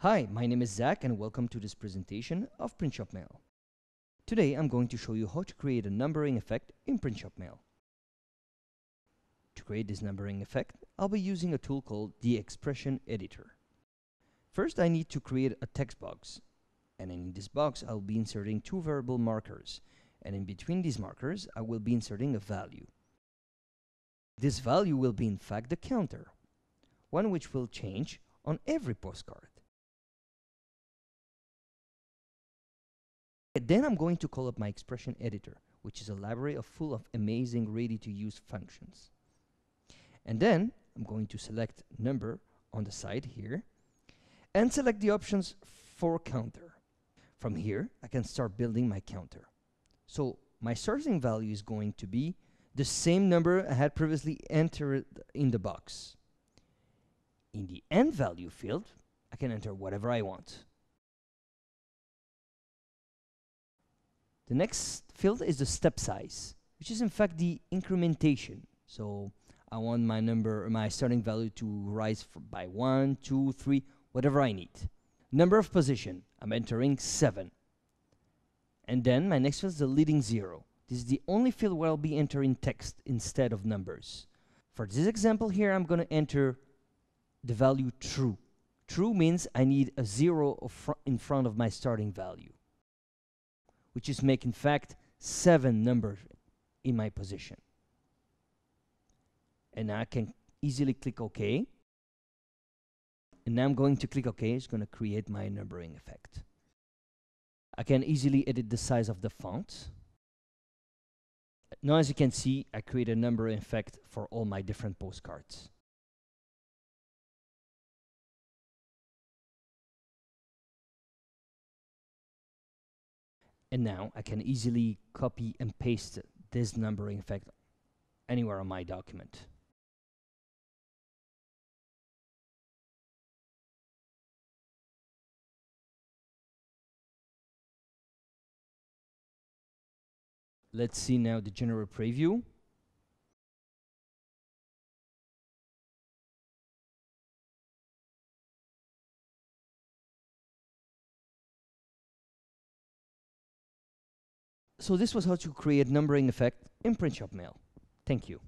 Hi, my name is Zach and welcome to this presentation of PrintShop Mail. Today I'm going to show you how to create a numbering effect in PrintShop Mail. To create this numbering effect, I'll be using a tool called the Expression Editor. First I need to create a text box and in this box I'll be inserting two variable markers and in between these markers I will be inserting a value. This value will be in fact the counter, one which will change on every postcard. Then I'm going to call up my expression editor, which is a library of full of amazing ready-to-use functions. And then I'm going to select number on the side here and select the options for counter. From here, I can start building my counter. So my starting value is going to be the same number I had previously entered in the box. In the end value field, I can enter whatever I want. The next field is the step size, which is in fact the incrementation. So I want my number, my starting value to rise by one, two, three, whatever I need. Number of position, I'm entering seven. And then my next field is the leading zero. This is the only field where I'll be entering text instead of numbers. For this example here, I'm going to enter the value true. True means I need a zero fr in front of my starting value, which is make in fact seven numbers in my position. And I can easily click OK. And now I'm going to click OK. It's going to create my numbering effect. I can easily edit the size of the font. Now as you can see, I create a number effect for all my different postcards. And now I can easily copy and paste this numbering effect anywhere on my document. Let's see now the general preview. So this was how to create numbering effect in PrintShop Mail. Thank you.